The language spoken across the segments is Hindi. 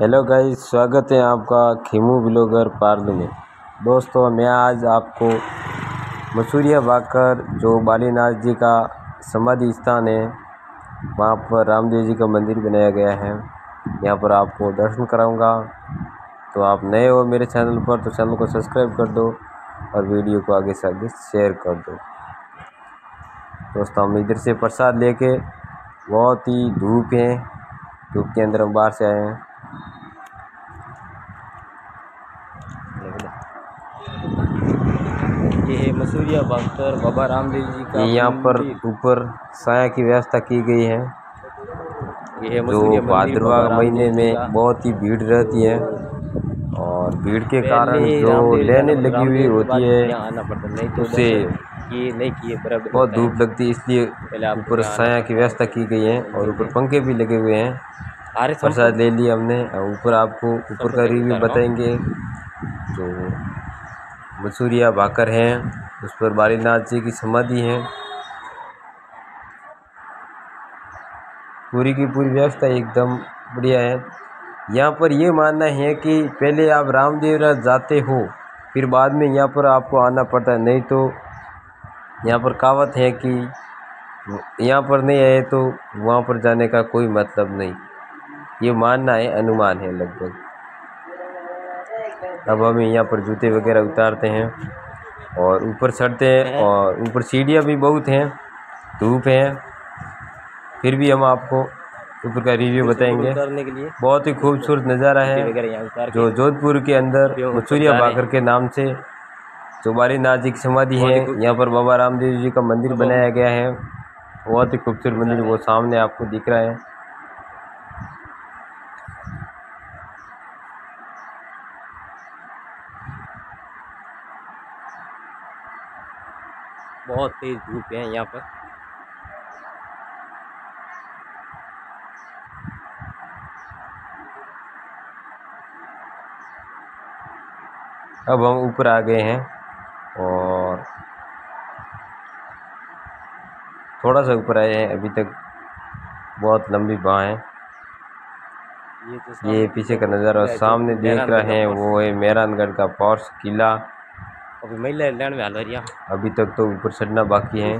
हेलो गाइस, स्वागत है आपका खीमू ब्लॉगर पार्लू में। दोस्तों, मैं आज आपको मसूरिया बाकर, जो बालीनाथ जी का समाधि स्थान है, वहाँ पर रामदेव जी का मंदिर बनाया गया है। यहाँ पर आपको दर्शन कराऊँगा। तो आप नए हो मेरे चैनल पर तो चैनल को सब्सक्राइब कर दो और वीडियो को आगे से आगे शेयर कर दो। दोस्तों, हम इधर से प्रसाद लेके बहुत ही धूप है, धूप के अंदर हम बाहर से आए हैं। ये है मसूरिया बाख्तर बाबा रामदेव जी का यहाँ पर ऊपर साया की व्यवस्था की गई है। ये है जो भाद्रवा महीने। में बहुत ही भीड़ रहती है और भीड़ के कारण जो लेने लगी हुई होती है यहाँ तो ये नहीं किए बराबर बहुत धूप लगती है इसलिए ऊपर साया की व्यवस्था की गई है और ऊपर पंखे भी लगे हुए हैं। प्रसाद ले लिया हमने ऊपर आपको ऊपर का रिव्यू रहा हूँ। बताएँगे। जो मसूरिया भाकर हैं। उस पर बालीनाथ जी की समाधि है। पूरी की पूरी व्यवस्था एकदम बढ़िया है। यहाँ पर ये मानना है कि पहले आप रामदेव राज जाते हो, फिर बाद में यहाँ पर आपको आना पड़ता है। नहीं तो यहाँ पर कहावत है कि यहाँ पर नहीं आए तो वहाँ पर जाने का कोई मतलब नहीं। ये मानना है, अनुमान है लगभग। अब हम यहाँ पर जूते वगैरह उतारते हैं और ऊपर चढ़ते हैं और ऊपर सीढ़ियाँ भी बहुत हैं धूप है। फिर भी हम आपको ऊपर का रिव्यू बताएँगे। उतारने के लिए। बहुत ही खूबसूरत नज़ारा है जो जोधपुर के अंदर मसूरिया जा बाकर के नाम से जो बालीनाथ जी की समाधि है यहाँ पर बाबा रामदेव जी का मंदिर बनाया गया है। बहुत ही खूबसूरत मंदिर वो सामने आपको दिख रहा है। बहुत तेज धूप है यहाँ पर। अब हम ऊपर आ गए हैं और थोड़ा सा ऊपर आए हैं। अभी तक बहुत लंबी बाँ है। ये तो ये पीछे का नज़ारा सामने देख रहे हैं वो है मेहरानगढ़ का पॉर्स किला। अभी महिला में हाल रही अभी तक तो ऊपर चढ़ना बाकी है।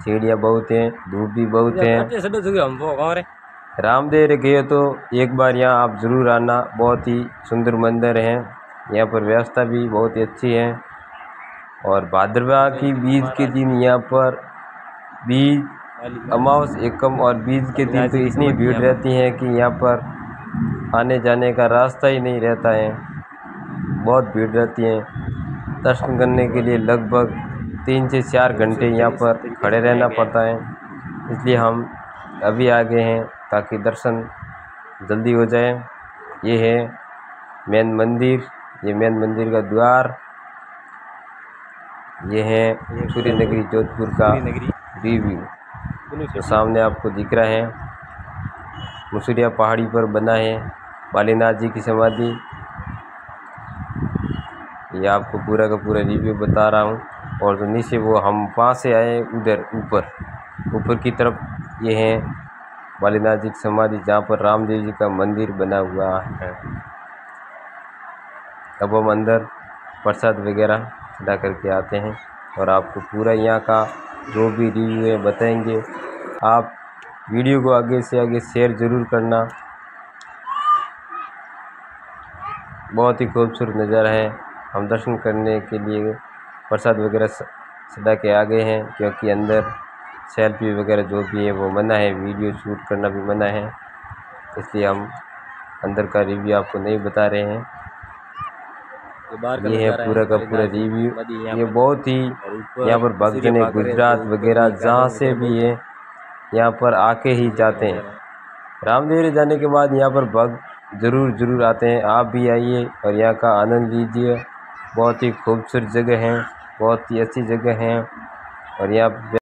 सीढ़ियाँ बहुत हैं धूप भी बहुत है। रामदेव गए तो एक बार यहाँ आप ज़रूर आना। बहुत ही सुंदर मंदिर है। यहाँ पर व्यवस्था भी बहुत ही अच्छी है। और भाद्रवा की बीज के दिन यहाँ पर बीज अमावस एकम और बीज के दिन तो इतनी भीड़ रहती है कि यहाँ पर आने जाने का रास्ता ही नहीं रहता है। बहुत भीड़ रहती है। दर्शन करने के लिए लगभग तीन से चार घंटे यहाँ पर खड़े रहना पड़ता है। इसलिए हम अभी आ गए हैं ताकि दर्शन जल्दी हो जाए। ये है मेन मंदिर ये मेन मंदिर का द्वार। ये है सूर्य नगरी जोधपुर का रिव्यू। जो सामने आपको दिख रहा है। मसूरिया पहाड़ी पर बना है बालीनाथ जी की समाधि। ये आपको पूरा का पूरा रिव्यू बता रहा हूँ। और जो नीचे वो हम वहाँ से आए उधर, ऊपर। ऊपर की तरफ़ ये है बालीनाथ जी की समाधि, जहाँ पर रामदेव जी का मंदिर बना हुआ है। अब हम अंदर प्रसाद वगैरह चढ़ा करके आते हैं और आपको पूरा यहाँ का जो भी रिव्यू है बताएँगे। आप वीडियो को आगे से आगे शेयर ज़रूर करना। बहुत ही खूबसूरत नज़ारा है। हम दर्शन करने के लिए प्रसाद वगैरह सदा के आ गए हैं क्योंकि अंदर सेल्फी वगैरह जो भी है वो मना है वीडियो शूट करना भी मना है। इसलिए हम अंदर का रिव्यू आपको नहीं बता रहे हैं। ये है पूरा का पूरा रिव्यू ये बहुत ही यहाँ पर भक्तजन गुजरात वगैरह जहाँ से भी है यहाँ पर आके ही जाते हैं। रामदेव जाने के बाद यहाँ पर भक्त ज़रूर ज़रूर आते हैं। आप भी आइए और यहाँ का आनंद लीजिए। बहुत ही खूबसूरत जगह है बहुत ही अच्छी जगह है और यहाँ